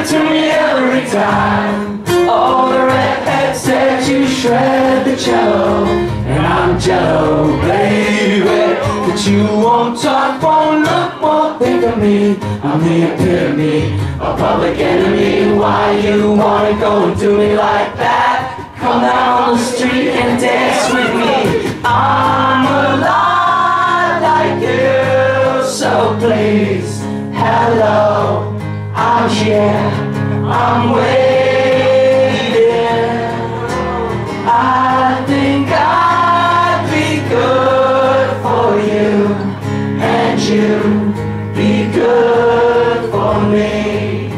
it to me every time. All the redheads said you shred the cello, and I'm jello, baby. That you won't talk, won't look, won't think of me. I'm the epitome, a public enemy. Why you wanna go and do me like that? Come down on the street and dance with me. I'm alive like you, so please, hello, I'm here, I'm waiting. I think I'd be good for you, and you be good for me.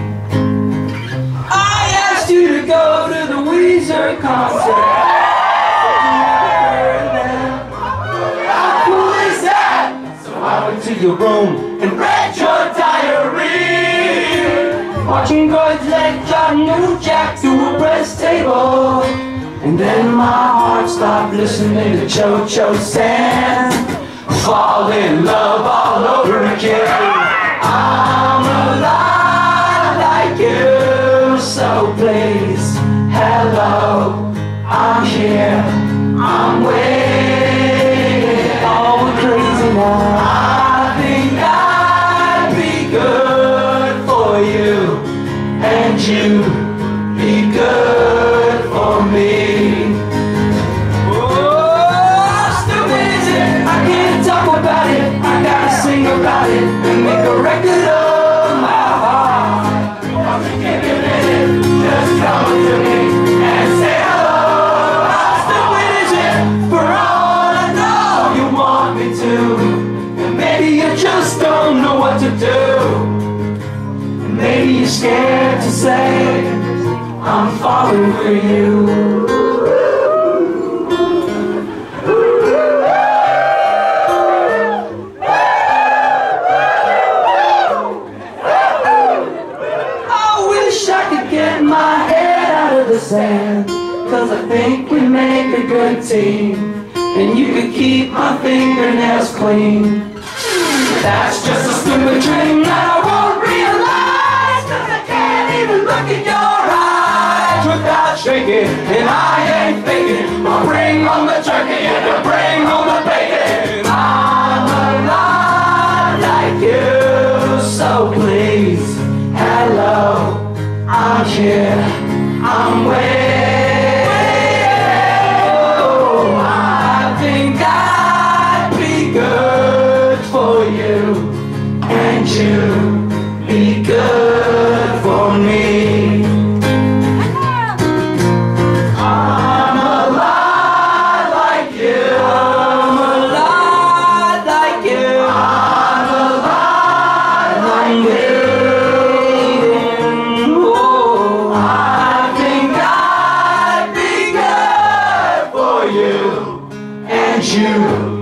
I asked you to go to the Weezer concert. How cool is that? So I went to your room and read your. Watching girls let John Newjack to a press table. And then my heart stopped listening to Cho Cho San. Fall in love all over again. I'm alive like you, so please, hello, I'm here, I'm waiting. You be good for me. Oh, is it? I can't talk about it. I gotta sing about it and make a record of my heart. Me a minute, just come to me and it? Maybe you just don't know what to do. And maybe you're scared I'm falling for you. I wish I could get my head out of the sand. Cause I think we make a good team. And you could keep my fingernails clean. That's just a stupid dream And I ain't faking. I'll bring on the turkey and I'll bring on the bacon. I'm alive like you, so please, hello, I'm here, I'm waiting. You, and you